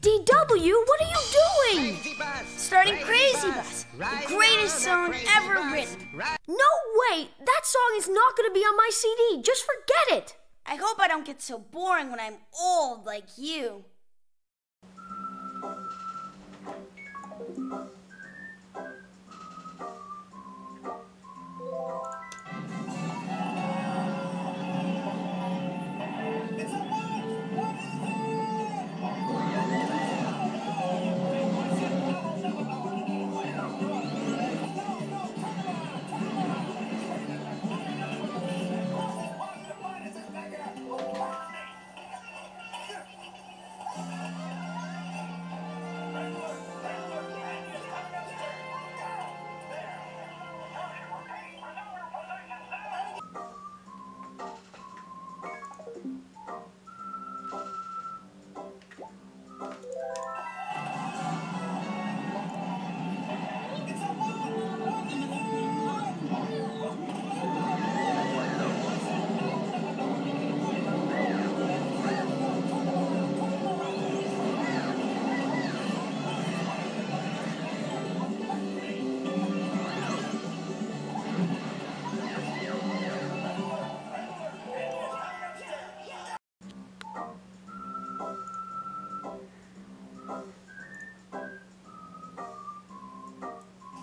DW, what are you doing? Starting Crazy Bus, the greatest song ever written. No way! That song is not going to be on my CD. Just forget it. I hope I don't get so boring when I'm old like you.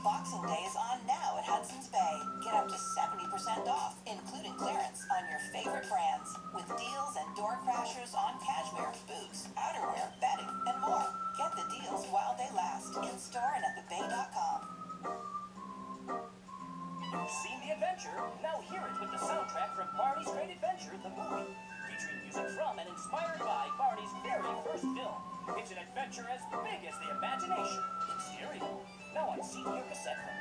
Boxing Day is on now at Hudson's Bay. Get up to 70% off, including clearance on your favorite brands, with deals and door crashers on cash. second.